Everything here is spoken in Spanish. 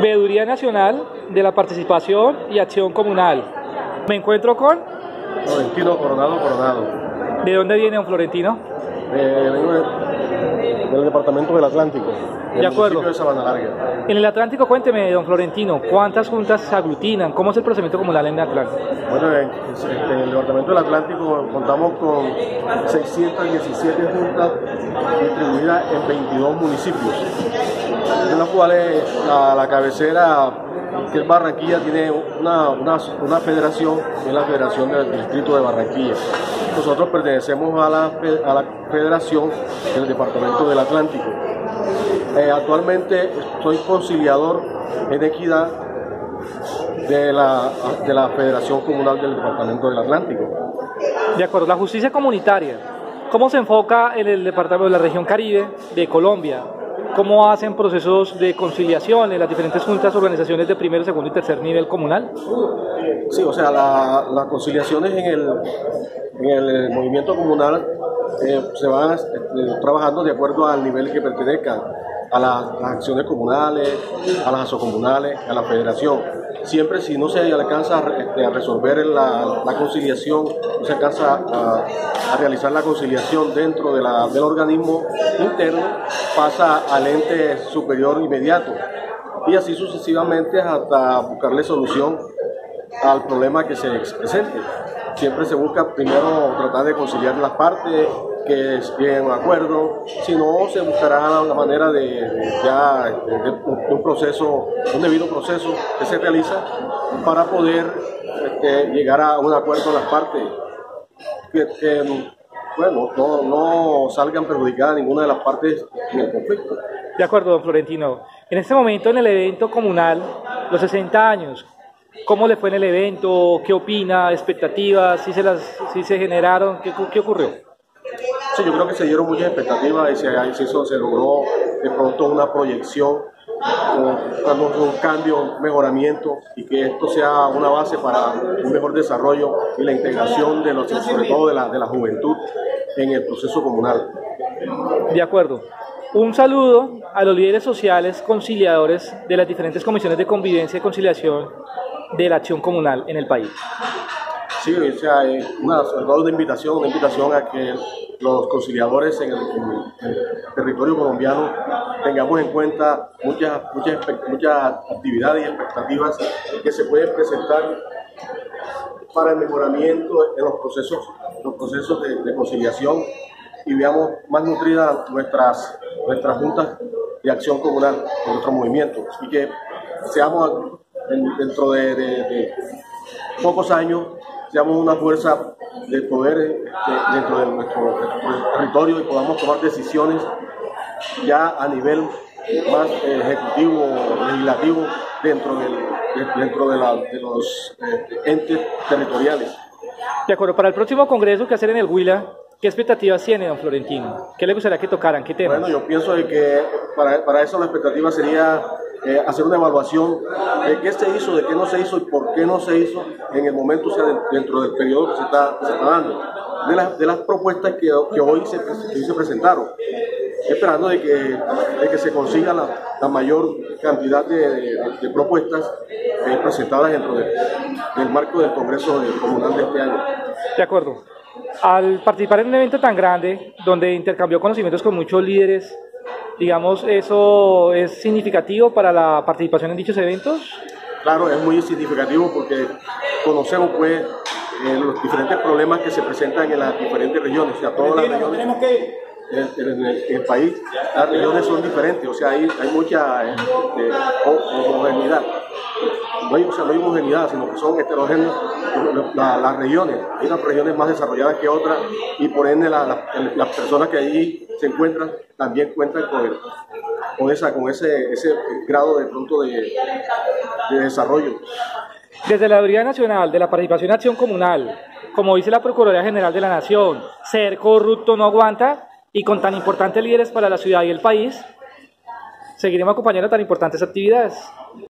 Veeduría Nacional de la Participación y Acción Comunal. Me encuentro con... Florentino Coronado Coronado. ¿De dónde viene don Florentino? Eh, vengo de- del departamento del Atlántico. De acuerdo. municipio de Sabana Larga. En el Atlántico, cuénteme, don Florentino, ¿cuántas juntas se aglutinan? ¿Cómo es el procedimiento comunal en el Atlántico? Bueno, en, en el departamento del Atlántico contamos con 617 juntas distribuidas en 22 municipios, de los cuales la, la cabecera, que Barranquilla, tiene una, una, federación, que es la Federación del Distrito de Barranquilla. Nosotros pertenecemos a la, a la federación del departamento del Atlántico. Eh, actualmente soy conciliador en equidad de la, de la Federación Comunal del Departamento del Atlántico. De acuerdo, la justicia comunitaria, ¿cómo se enfoca en el departamento de la región Caribe de Colombia? ¿Cómo hacen procesos de conciliación en las diferentes juntas, organizaciones de primero, segundo y tercer nivel comunal? Sí, o sea, la- las conciliaciones en el, en el movimiento comunal eh, se van este, trabajando de acuerdo al nivel que pertenezcan a las, las acciones comunales, a las asocomunales, a la federación. Siempre si no se alcanza a, este, resolver la, la conciliación, no se alcanza a, a realizar la conciliación dentro de la- del organismo interno, pasa al ente superior inmediato y así sucesivamente hasta buscarle solución al problema que se presente. Siempre se busca primero tratar de conciliar las partes, que lleguen a un acuerdo, si no se buscará la manera de, de ya este, de un un proceso, un debido proceso que se realiza para poder este, llegar a un acuerdo las partes que, que, bueno, no, no salgan perjudicadas ninguna de las partes en el conflicto. De acuerdo, don Florentino. En este momento, en el evento comunal, los 60 años, ¿cómo le fue en el evento? ¿Qué opina? ¿Expectativas? ¿Si se, las, si se generaron? ¿Qué, qué ocurrió? Sí, yo creo que se dieron muchas expectativas y se, se se logró de pronto una proyección, buscando un cambio, un mejoramiento y que esto sea una base para un mejor desarrollo y la integración de los, sobre todo de la, de la juventud en el proceso comunal. De acuerdo. Un saludo a los líderes sociales conciliadores de las diferentes comisiones de convivencia y conciliación de la acción comunal en el país. Sí, o sea, eh, una, una invitación, una invitación a que los conciliadores en el, en el territorio colombiano tengamos en cuenta muchas, muchas, muchas actividades y expectativas que se pueden presentar para el mejoramiento en los procesos, los procesos de, de conciliación y veamos más nutridas nuestras, nuestras juntas de acción comunal, nuestro movimiento, y que seamos dentro de- de- de pocos años seamos una fuerza de poder este, dentro de nuestro, nuestro territorio y podamos tomar decisiones ya a nivel más eh, ejecutivo, legislativo, dentro, del, de- dentro de, la- de los eh, entes territoriales. De acuerdo, para el próximo congreso que hacer en el Huila, ¿qué expectativas tiene, don Florentino? ¿Qué le gustaría que tocaran? ¿Qué temas? Bueno, yo pienso de que para, para eso la expectativa sería eh, hacer una evaluación de qué se hizo, de qué no se hizo y por qué no se hizo en el momento, o sea, de- dentro del periodo que se está, que se está dando. De las, de las propuestas que, que hoy se, que se presentaron, esperando de que, de que se consiga la, la mayor cantidad de, de- de propuestas eh, presentadas dentro de- del marco del Congreso Comunal de este año. De acuerdo. Al participar en un evento tan grande, donde intercambió conocimientos con muchos líderes, digamos, ¿eso es significativo para la participación en dichos eventos? Claro, es muy significativo porque conocemos pues eh, los diferentes problemas que se presentan en las diferentes regiones, o sea, todas las regiones en, en el, en el país, las regiones son diferentes, o sea, hay, hay mucha este, ho- homogeneidad. No hay, o sea, no hay homogeneidad, sino que son heterogéneas la- las regiones. Hay unas regiones más desarrolladas que otras y por ende la- la- las personas que allí se encuentran también cuentan con, con, esa, con ese, ese grado de pronto de, de desarrollo. Desde la Autoridad Nacional de la Participación en Acción Comunal, como dice la Procuraduría General de la Nación, ser corrupto no aguanta y con tan importantes líderes para la ciudad y el país, seguiremos acompañando tan importantes actividades.